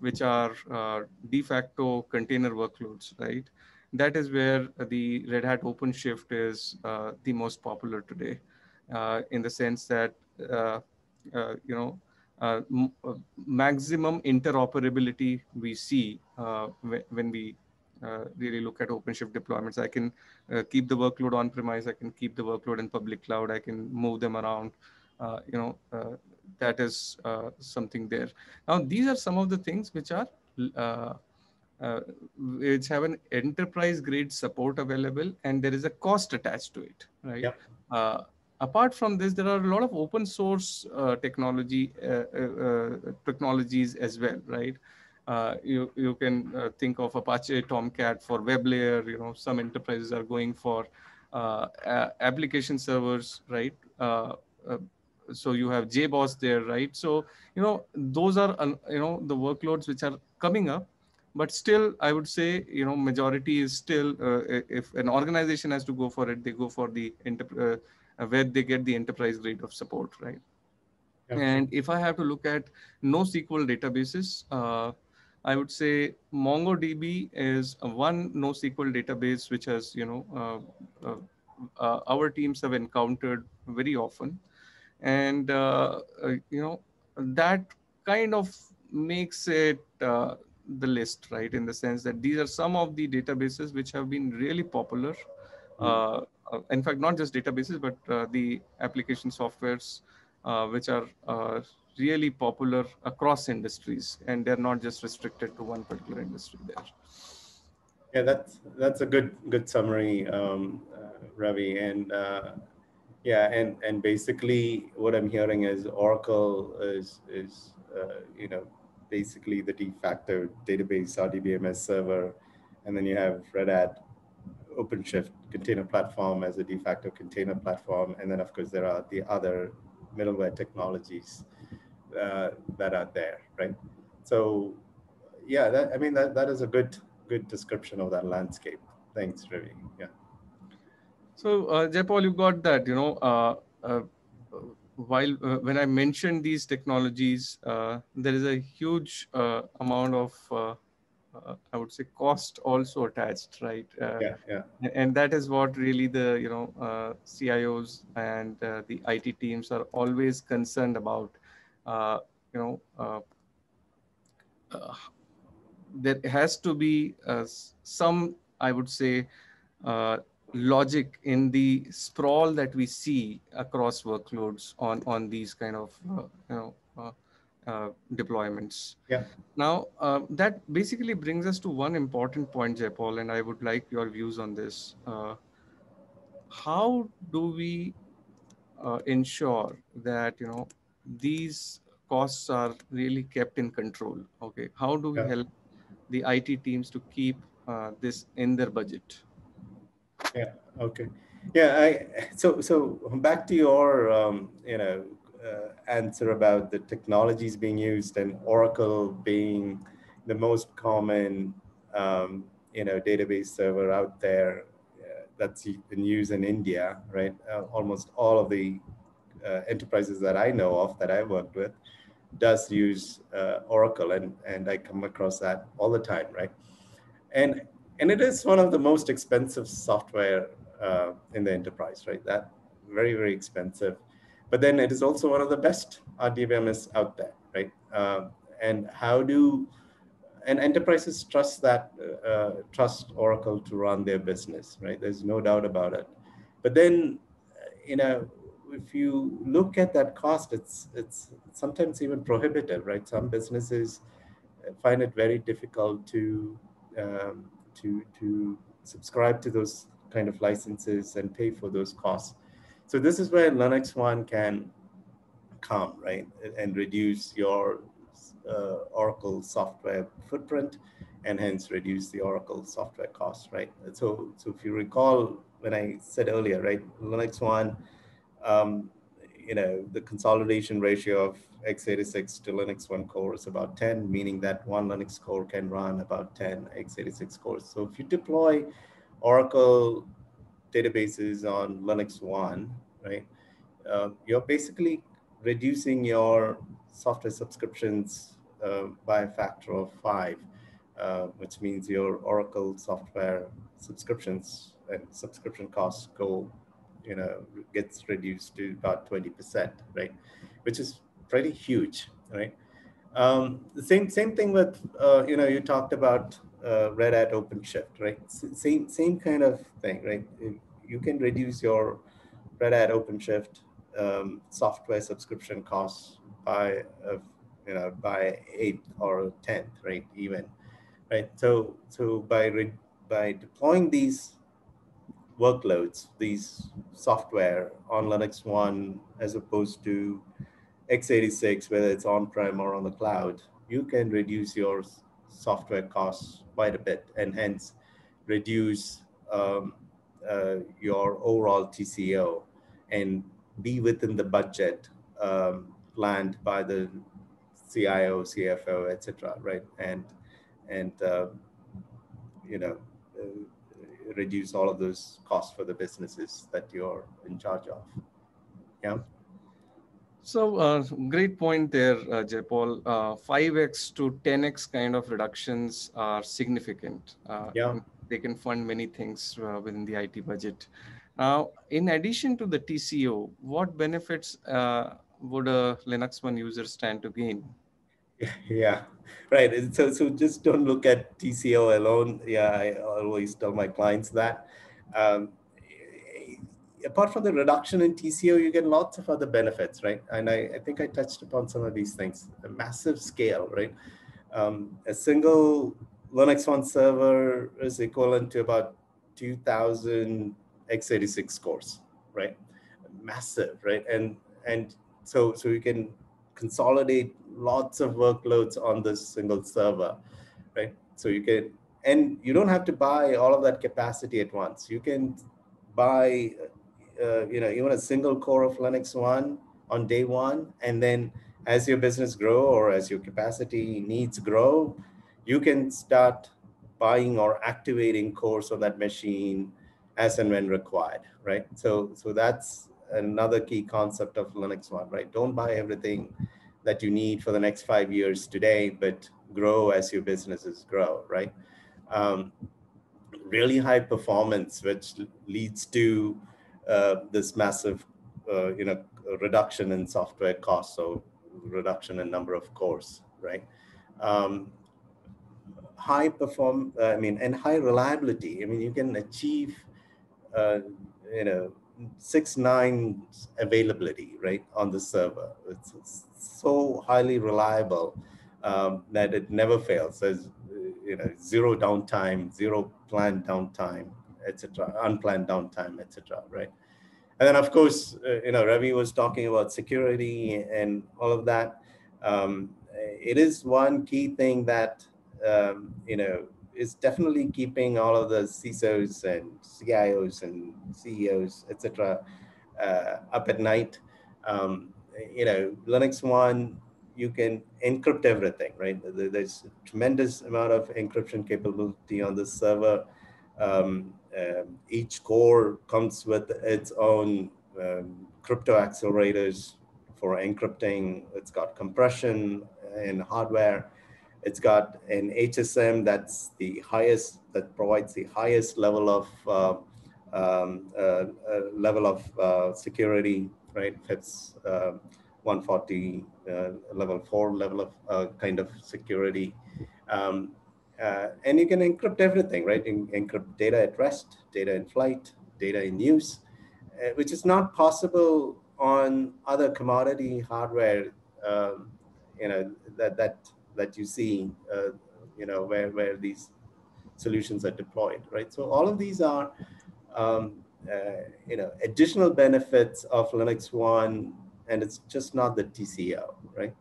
which are uh, de facto container workloads, right? That is where the Red Hat OpenShift is uh, the most popular today, uh, in the sense that uh, you know maximum interoperability we see when we uh, really look at OpenShift deployments. I can uh, keep the workload on premise. I can keep the workload in public cloud. I can move them around. Uh, you know, uh, that is uh, something there. Now, these are some of the things which are uh, which have an enterprise grade support available, and there is a cost attached to it, right? Yep. Apart from this, there are a lot of open source technology technologies as well, right? Uh, you you can uh, think of Apache Tomcat for web layer. You know, some enterprises are going for uh, application servers, right? Uh, uh, so you have JBoss there, right? So you know those are you know the workloads which are coming up, but still I would say you know majority is still if an organization has to go for it, they go for the where they get the enterprise grade of support, right? And if I have to look at NoSQL databases, I would say MongoDB is one NoSQL database which has, you know, uh, uh, uh, our teams have encountered very often. And, uh, uh, you know, that kind of makes it uh, the list, right? In the sense that these are some of the databases which have been really popular. Mm. in fact, not just databases, but the application softwares which are really popular across industries and they're not just restricted to one particular industry there yeah that's that's a good good summary um, uh, ravi and uh, yeah and and basically what i'm hearing is oracle is is uh, you know basically the de facto database rdbms server and then you have red hat OpenShift container platform as a de facto container platform. And then, of course, there are the other middleware technologies uh, that are there, right? So, yeah, that, I mean that that is a good good description of that landscape. Thanks, Ravi. Yeah. So, uh, Jaypal, you got that. You know, uh, uh, while uh, when I mentioned these technologies, uh, there is a huge uh, amount of I would say cost also attached, right? Uh, yeah, yeah. And that is what really the you know uh, CIOs and uh, the IT teams are always concerned about. Uh, you know, uh, uh, there has to be some, I would say, logic in the sprawl that we see across workloads on on these kind of you know uh, deployments. Yeah. Now, uh, that basically brings us to one important point, Jaypal, and I would like your views on this. Uh, how do we ensure that you know these costs are really kept in control okay how do we yeah. help the it teams to keep uh, this in their budget yeah okay yeah i so so back to your um, you know uh, answer about the technologies being used and oracle being the most common um, you know database server out there uh, that's been used in india right uh, almost all of the uh, enterprises that I know of that I've worked with does use uh, Oracle, and and I come across that all the time, right? And and it is one of the most expensive software uh, in the enterprise, right? That very very expensive, but then it is also one of the best RDBMS out there, right? Uh, and how do and enterprises trust that uh, trust Oracle to run their business, right? There's no doubt about it. But then, you know, if you look at that cost, it's it's sometimes even prohibitive, right? Some businesses find it very difficult to um, to to subscribe to those kind of licenses and pay for those costs. So this is where LinuxONE can come, right, and reduce your uh, Oracle software footprint, and hence reduce the Oracle software cost, right? So so if you recall when I said earlier, right, LinuxONE um, you know, the consolidation ratio of x86 to LinuxONE core is about 10, meaning that one Linux core can run about 10 x86 cores. So if you deploy Oracle databases on LinuxONE, right, uh, you're basically reducing your software subscriptions uh, by a factor of five, uh, which means your Oracle software subscriptions and subscription costs go, you know, gets reduced to about 20%, right? Which is pretty huge, right? Um, the same same thing with uh, you know you talked about uh, Red Hat OpenShift, right? same same kind of thing, right? You can reduce your Red Hat OpenShift um, software subscription costs by uh, you know by eighth or tenth, right? Even, right? So so by by deploying these workloads, these software on LinuxONE as opposed to x86, whether it's on-prem or on the cloud, you can reduce your software costs quite a bit and hence reduce um, uh, your overall TCO and be within the budget um, planned by the CIO, CFO, etc. Right, and and uh, you know uh, reduce all of those costs for the businesses that you're in charge of. Yeah. So uh, great point there, uh, Jaypal. Uh, 5x to 10x kind of reductions are significant. Uh, yeah. They can fund many things uh, within the IT budget. Now, in addition to the TCO, what benefits uh, would a LinuxONE user stand to gain? Yeah, right. So, so just don't look at TCO alone. Yeah, I always tell my clients that. Um, apart from the reduction in TCO, you get lots of other benefits, right? And I, I think I touched upon some of these things. A massive scale, right? Um, a single LinuxONE server is equivalent to about 2,000 x86 cores, right? Massive, right? And and so so you can consolidate lots of workloads on this single server, right? So you can and you don't have to buy all of that capacity at once. You can buy uh, you know, even a single core of LinuxONE on day one, and then as your business grow or as your capacity needs grow, you can start buying or activating cores of that machine as and when required, right? So, so that's another key concept of LinuxONE, right? Don't buy everything that you need for the next five years today, but grow as your businesses grow, right? Um, really high performance, which leads to uh, this massive, uh, you know, reduction in software costs, so reduction in number of cores, right? Um, high perform, I mean, and high reliability. I mean, you can achieve, uh, you know, six nine availability, right, on the server. It's, it's so highly reliable um, that it never fails. There's, you know, zero downtime, zero planned downtime, etc., unplanned downtime, etc. Right, and then of course, uh, you know, Ravi was talking about security and all of that. Um, it is one key thing that um, you know is definitely keeping all of the CISOs and CIOs and CEOs, etc., uh, up at night. Um, you know, LinuxONE, you can encrypt everything, right? There's a tremendous amount of encryption capability on the server. Um, um, each core comes with its own um, crypto accelerators for encrypting. It's got compression and hardware. It's got an HSM that's the highest, that provides the highest level of uh, um, uh, uh, level of uh, security, right? It's uh, 140 uh, level four level of kind of security. Um, and you can encrypt everything, right? encrypt data at rest, data in flight, data in use, which is not possible on other commodity hardware, um, you know, that, that, that you see, uh, you know, where, where these solutions are deployed, right? So all of these are, um, uh, you know, additional benefits of LinuxONE, and it's just not the TCO, right?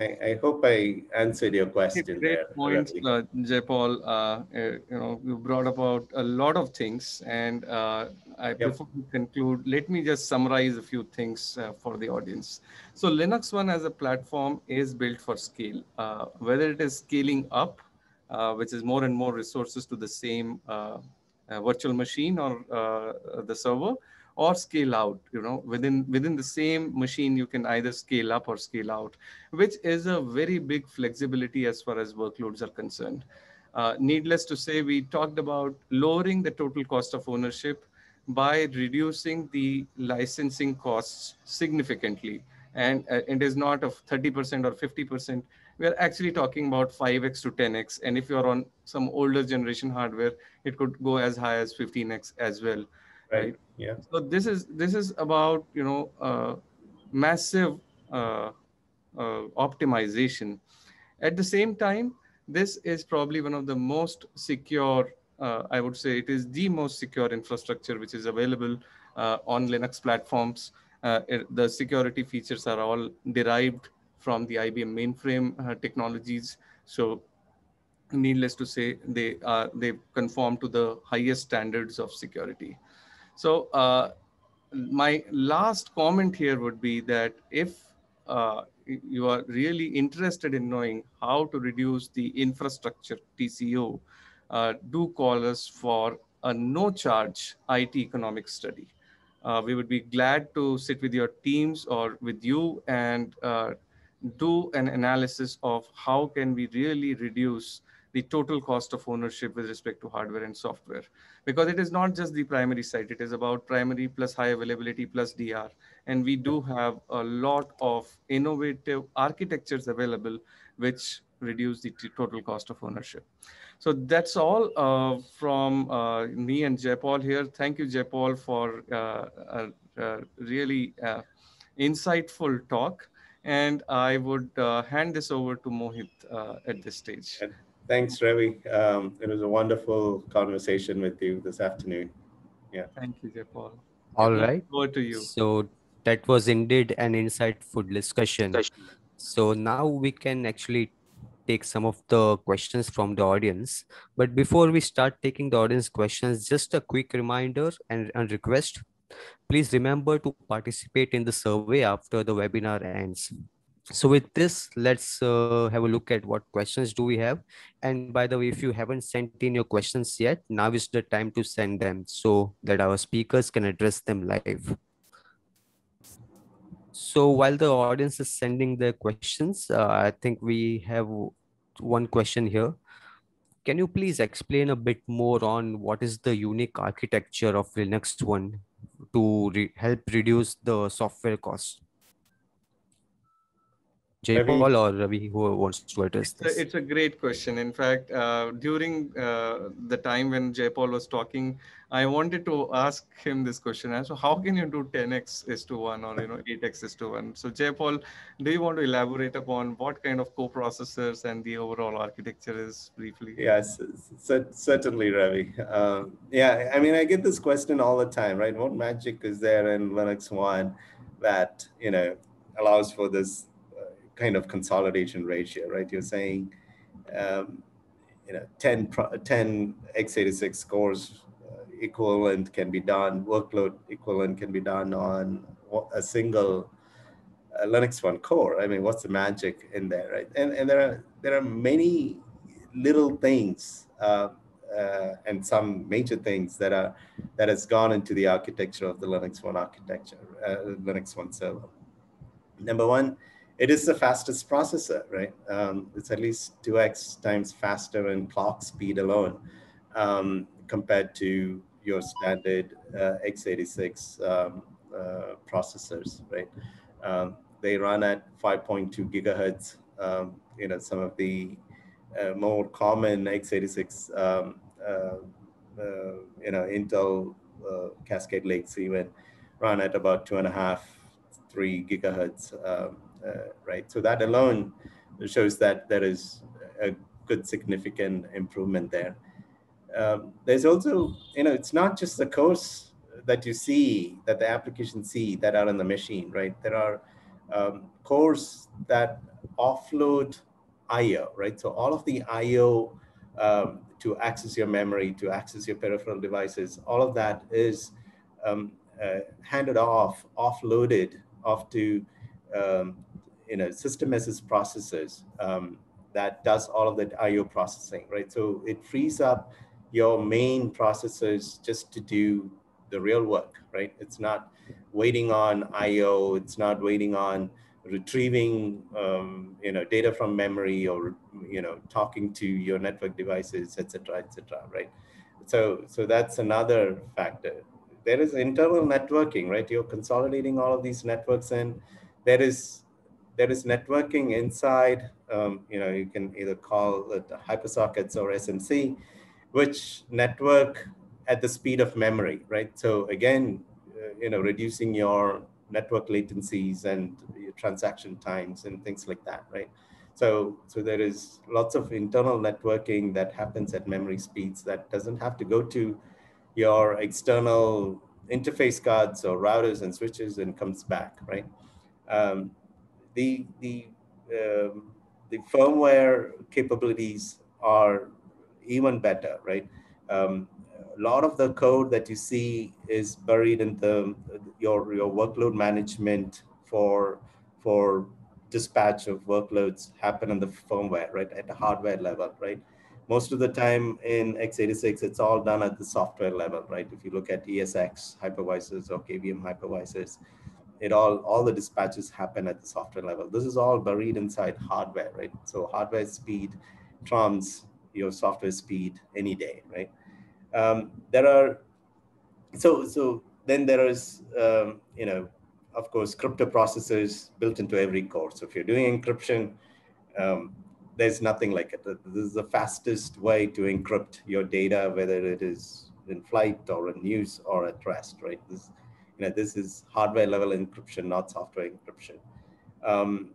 I, I, hope I answered your question. Great there, points, uh, Jaypal. Uh, uh, you know, you brought about a lot of things, and uh, I, yep. before we conclude, let me just summarize a few things uh, for the audience. So, LinuxONE as a platform is built for scale. Uh, whether it is scaling up, which is more and more resources to the same virtual machine or the server, or scale out you know within within the same machine you can either scale up or scale out which is a very big flexibility as far as workloads are concerned. Uh, needless to say we talked about lowering the total cost of ownership by reducing the licensing costs significantly. And uh, it is not of 30% or 50% we are actually talking about 5x to 10x and if you're on some older generation hardware it could go as high as 15x as well right, right? yeah. So this is this is about you know uh, massive uh, uh, optimization. At the same time this is probably one of the most secure uh, i would say it is the most secure infrastructure which is available uh, on linux platforms. Uh, it, the security features are all derived from the ibm mainframe technologies. So needless to say they are they conform to the highest standards of security so uh, my last comment here would be that if uh, you are really interested in knowing how to reduce the infrastructure TCO, uh, do call us for a no charge IT economic study. Uh, we would be glad to sit with your teams or with you and uh, do an analysis of how can we really reduce the total cost of ownership with respect to hardware and software because it is not just the primary site it is about primary plus high availability plus dr and we do have a lot of innovative architectures available which reduce the total cost of ownership so that's all uh, from uh, me and Jaypal here. Thank you, Jaypal, for uh, a, a, really uh, insightful talk. And I would uh, hand this over to Mohit uh, at this stage. Thanks, Ravi. Um, it was a wonderful conversation with you this afternoon. Yeah. Thank you, Jaypal. All right. Over to you. So that was indeed an insightful discussion. So now we can actually take some of the questions from the audience. But before we start taking the audience questions, just a quick reminder and, and request. Please remember to participate in the survey after the webinar ends so with this let's uh, have a look at what questions do we have. And by the way if you haven't sent in your questions yet now is the time to send them so that our speakers can address them live. So while the audience is sending their questions uh, i think we have one question here. Can you please explain a bit more on what is the unique architecture of LinuxONE to re help reduce the software costs Jaypal or Ravi, who wants to address this? It's a great question. In fact, uh, during uh, the time when Jaypal was talking, I wanted to ask him this question. So how can you do 10x is to 1 or you know 8x is to 1? So Jaypal, do you want to elaborate upon what kind of co-processors and the overall architecture is briefly? Yes, certainly, Ravi. Um, yeah, I mean, I get this question all the time, right? What magic is there in LinuxONE that, you know, allows for this kind of consolidation ratio, right? You're saying, um, you know, 10, 10 x86 cores uh, equivalent can be done, workload equivalent can be done on a single uh, LinuxONE core. I mean, what's the magic in there, right? And, and there are there are many little things uh, uh, and some major things that are that has gone into the architecture of the LinuxONE architecture, uh, LinuxONE server. Number one, it is the fastest processor, right? Um, it's at least 2x times faster in clock speed alone um, compared to your standard uh, x86 um, uh, processors, right? Um, they run at 5.2 gigahertz. Um, you know, some of the uh, more common x86, um, uh, uh, you know, Intel uh, Cascade Lakes even run at about two and a half, three gigahertz. Uh, right? So that alone shows that there is a good significant improvement there. Um, there's also, you know, it's not just the cores that you see, that the application see that are in the machine, right? There are um, cores that offload IO, right? So all of the IO um, to access your memory, to access your peripheral devices, all of that is um, uh, handed off, offloaded off to um, you know system as processors um, that does all of that IO processing, right? So it frees up your main processors just to do the real work, right? It's not waiting on IO. It's not waiting on retrieving, um, you know, data from memory or, you know, talking to your network devices, et cetera, et cetera, right? So, so that's another factor. There is internal networking, right? You're consolidating all of these networks and there is there is networking inside, um, you know, you can either call it HiperSockets or SMC, which network at the speed of memory, right? So again, uh, you know, reducing your network latencies and your transaction times and things like that, right? So, so there is lots of internal networking that happens at memory speeds that doesn't have to go to your external interface cards or routers and switches and comes back, right? Um, the the um, the firmware capabilities are even better, right? Um, a lot of the code that you see is buried in the your your workload management for for dispatch of workloads happen on the firmware, right, at the hardware level, right? Most of the time in x86, it's all done at the software level, right? If you look at ESX hypervisors or KVM hypervisors, it all all the dispatches happen at the software level. This is all buried inside hardware, right? So hardware speed trumps your software speed any day, right? Um, there are, so, so then there is, um, you know, of course, crypto processors built into every core. So if you're doing encryption, um, there's nothing like it. This is the fastest way to encrypt your data, whether it is in flight or in use or at rest, right? This, you know, this is hardware level encryption, not software encryption. Um,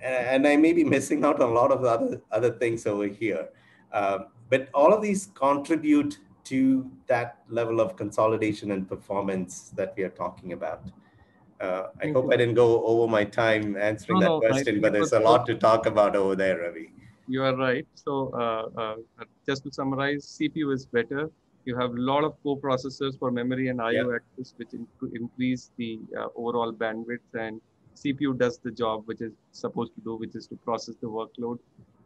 and, and, I may be missing out on a lot of other, other things over here. Um, but all of these contribute to that level of consolidation and performance that we are talking about. Uh, I hope I didn't go over my time answering no, that question, but there's a lot to talk about over there, Ravi. You are right. So uh, uh, just to summarize, CPU is better. You have a lot of co-processors for memory and IO access, which in increase the uh, overall bandwidth and CPU does the job which is supposed to do, which is to process the workload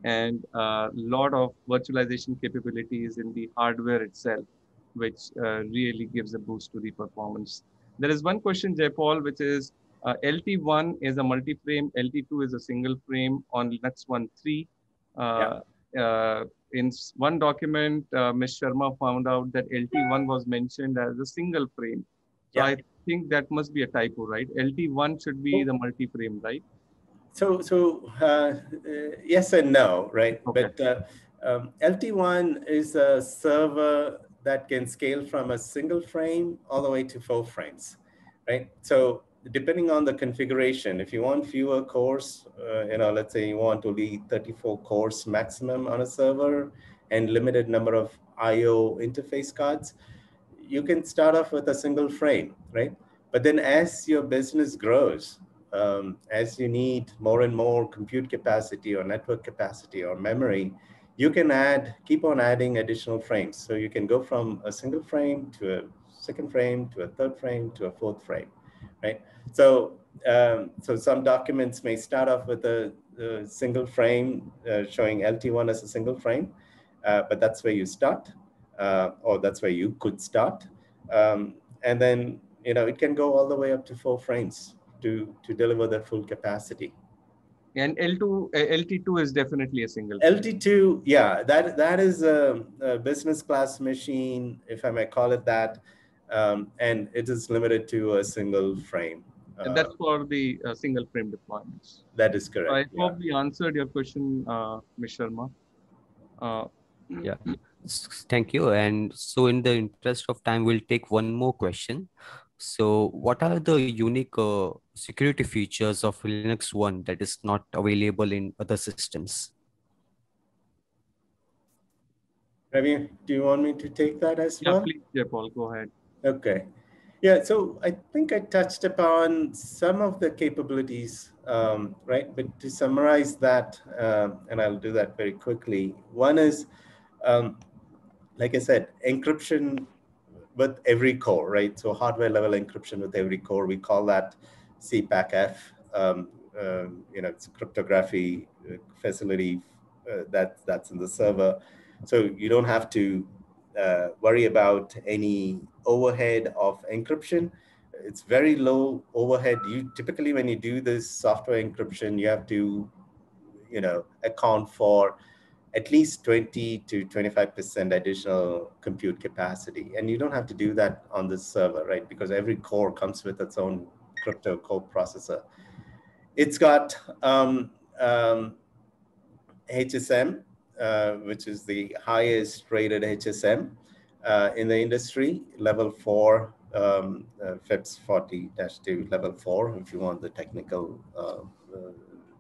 and a lot of virtualization capabilities in the hardware itself, which uh, really gives a boost to the performance. There is one question, Jay Paul, which is uh, LT1 is a multi-frame, LT2 is a single frame on LinuxONE III. Uh, yeah. Uh, in one document, uh, Ms. Sharma found out that LT1 was mentioned as a single frame. So yeah. I think that must be a typo, right? LT1 should be the multi-frame, right? so so uh, uh, yes and no, right? Okay. But uh, um, LT1 is a server that can scale from a single frame all the way to four frames, right? So depending on the configuration, if you want fewer cores, uh, you know, let's say you want only 34 cores maximum on a server and limited number of IO interface cards, you can start off with a single frame, right? But then as your business grows, um, as you need more and more compute capacity or network capacity or memory, you can add, keep on adding additional frames. So you can go from a single frame to a second frame to a third frame to a fourth frame, right? So, um, so some documents may start off with a, a single frame uh, showing LT1 as a single frame, uh, but that's where you start, uh, or that's where you could start. Um, and then, you know, it can go all the way up to four frames to, to deliver that full capacity. And L2, uh, LT2 is definitely a single. LT2, yeah, that that is a, a, business class machine, if I may call it that, um, and it is limited to a single frame. And that's for the uh, single frame deployments. That is correct. So I yeah. hope we answered your question, uh, Ms. Sharma. Uh, yeah, thank you. And so, in the interest of time, we'll take one more question. So, what are the unique uh, security features of LinuxONE that is not available in other systems? Ravi, do you want me to take that as yeah, well? Please, yeah, Paul, go ahead. Okay. Yeah, so I think I touched upon some of the capabilities um, right? But to summarize that, um, and I'll do that very quickly. One is, um, like I said, encryption with every core, right? So hardware level encryption with every core, we call that CPACF. Um, uh, you know, it's cryptography uh, facility uh, that that's in the server. So you don't have to uh, worry about any overhead of encryption. It's very low overhead. You typically, when you do this software encryption, you have to, you know, account for at least 20 to 25% additional compute capacity. And you don't have to do that on this server, right? Because every core comes with its own crypto core processor. It's got um, um, HSM, uh, which is the highest rated HSM uh, in the industry, level four, um, uh, FIPS 40-2 level four, if you want the technical uh, uh,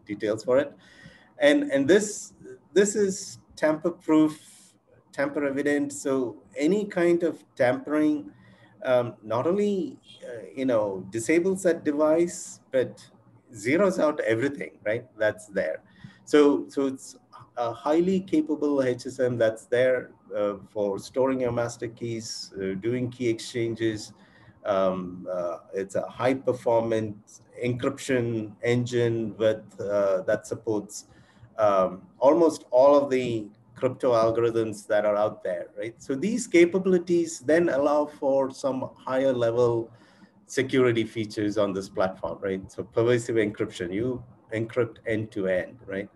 details for it. And, and this, this is tamper-proof, tamper-evident. So any kind of tampering um, not only, uh, you know, disables that device, but zeroes out everything, right? That's there. So, so it's a highly capable HSM that's there uh, for storing your master keys, uh, doing key exchanges. Um, uh, it's a high performance encryption engine with uh, that supports um, almost all of the crypto algorithms that are out there, right? So these capabilities then allow for some higher level security features on this platform, right? So pervasive encryption, you encrypt end to end, right?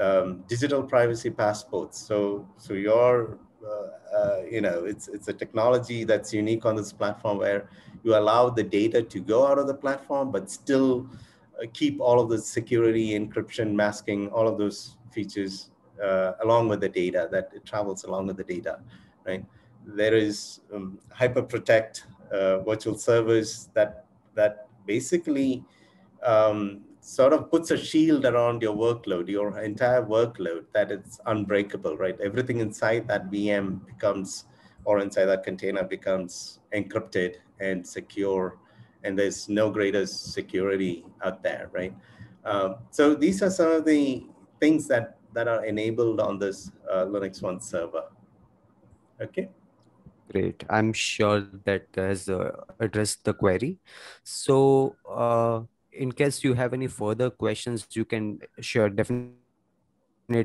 Um, digital privacy passports. So, so your, uh, uh, you know, it's it's a technology that's unique on this platform where you allow the data to go out of the platform, but still uh, keep all of the security, encryption, masking, all of those features uh, along with the data that it travels along with the data, right? There is um, HyperProtect uh, virtual servers that that basically um, sort of puts a shield around your workload, your entire workload, that it's unbreakable, right? Everything inside that VM becomes, or inside that container becomes encrypted and secure, and there's no greater security out there, right? Um, so these are some of the things that that are enabled on this uh, LinuxONE server. Okay. Great. I'm sure that has uh, addressed the query. So, uh, in case you have any further questions, you can share definitely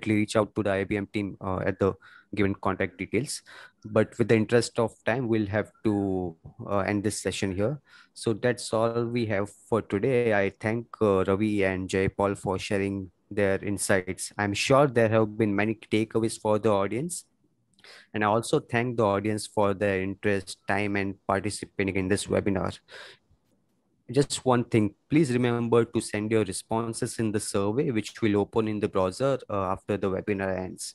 reach out to the IBM team uh, at the given contact details. But with the interest of time, we'll have to uh, end this session here. So that's all we have for today. I thank uh, Ravi and Jay Paul for sharing their insights. I'm sure there have been many takeaways for the audience. And I also thank the audience for their interest, time, and participating in this webinar. Just one thing, please remember to send your responses in the survey, which will open in the browser uh, after the webinar ends.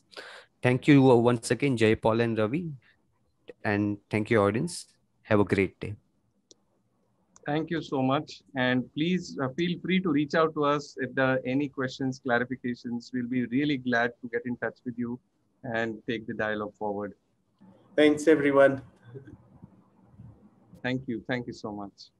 Thank you uh, once again, Jay Paul and Ravi. And thank you, audience. Have a great day. Thank you so much. And please uh, feel free to reach out to us if there are any questions, clarifications. We'll be really glad to get in touch with you and take the dialogue forward. Thanks, everyone. Thank you. Thank you so much.